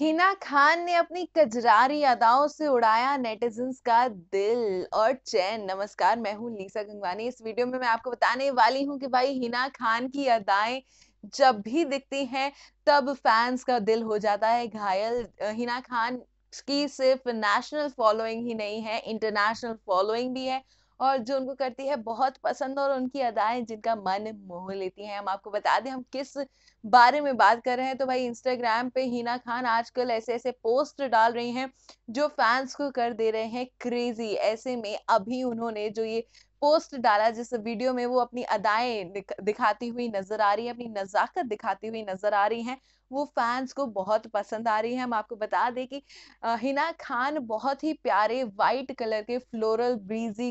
हिना खान ने अपनी कजरारी अदाओं से उड़ाया नेटिजन्स का दिल और चैन। नमस्कार, मैं हूँ लीसा गंगवानी। इस वीडियो में मैं आपको बताने वाली हूँ कि भाई हिना खान की अदाएँ जब भी दिखती हैं, तब फैंस का दिल हो जाता है घायल। हिना खान की सिर्फ़ नेशनल फॉलोइंग ही नहीं है इंटरनेशनल फॉलोइंग भी है और जो उनको करती है, बहुत पसंद और उनकी अदाएँ जिनका मन मोह लेती हैं। हम आपको बता दें, हम किस बारे में बात कर रहे हैं तो भाई इंस्टाग्राम पे हिना खान आजकल ऐसे ऐसे पोस्ट डाल रही हैं, जो फैंस को कर दे रहे हैं क्रेजी ऐसे में अभी उन्होंने जो ये पोस्ट डाला जिस वीडियो में वो अपनी अदाएँ दिख, दिखाती हुई नज़र आ रही है अपनी नजाकत दिखाती हुई नज़र आ रही हैं। वो फैंस को बहुत पसंद आ रही है। हम आपको बता दें कि हिना खान बहुत ही प्यारे वाइट कलर के फ्लोरल ब्रीजी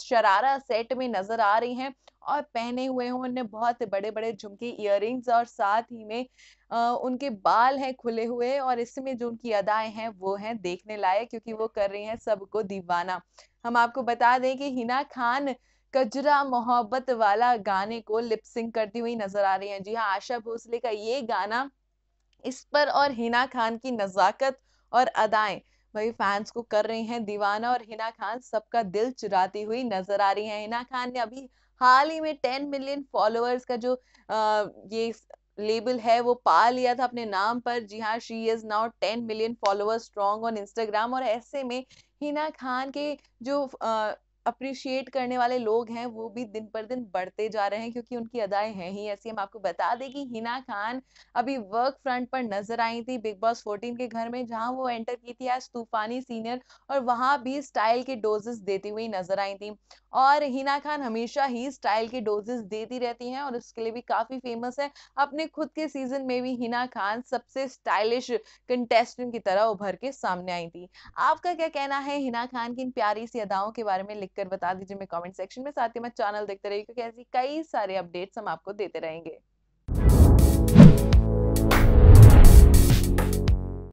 शरारा सेट में नज़र आ रही हैं। और पहने हुए हैं उन्होंने बहुत बड़े बड़े झुमके इयर और साथ ही में आ, उनके बाल हैं खुले हुए और इसमें जो उनकी अदाएँ हैं वो हैं देखने लायक क्योंकि वो कर रही हैं सबको दीवाना। हम आपको बता दें कि हिना खान कजरा मोहब्बत वाला गाने को लिपसिंग करती हुई नज़र आ रही हैं। जी हाँ आशा भोसले का ये गाना इस पर और हिना खान की नजाकत और अदाएँ वही फैंस को कर रही हैं दीवाना और हिना खान सबका दिल चुराती हुई नज़र आ रही हैं। हिना खान ने अभी हाल ही में टेन मिलियन फॉलोअर्स का जो आ, ये लेबल है वो पा लिया था अपने नाम पर। जी हाँ she is now ten million followers strong on Instagram और ऐसे में हिना खान के जो आ, अप्रिशिएट करने वाले लोग हैं, वो भी दिन पर दिन बढ़ते जा रहे हैं, क्योंकि उनकी अदाएँ हैं ही ऐसी। हम आपको बता दें कि हिना खान अभी वर्क फ्रंट पर नज़र आई थी बिग बॉस 14 के घर में, जहाँ वो एंटर की थी एज तूफानी सीनियर और वहाँ भी स्टाइल के डोजेस देती हुई नज़र आई थी। और हिना खान हमेशा ही स्टाइल के डोजेस देती रहती हैं और उसके लिए भी काफ़ी फ़ेमस है। अपने खुद के सीज़न में भी हिना खान सबसे स्टाइलिश कंटेस्टेंट की तरह उभर के सामने आई थी। आपका क्या कहना है हिना खान की इन प्यारी सी अदाओं के बारे में लिख कर बता दीजिए मैं कमेंट सेक्शन में साथ ही मैं चैनल देखते रहिए क्योंकि ऐसी कई सारे अपडेट्स हम आपको देते रहेंगे।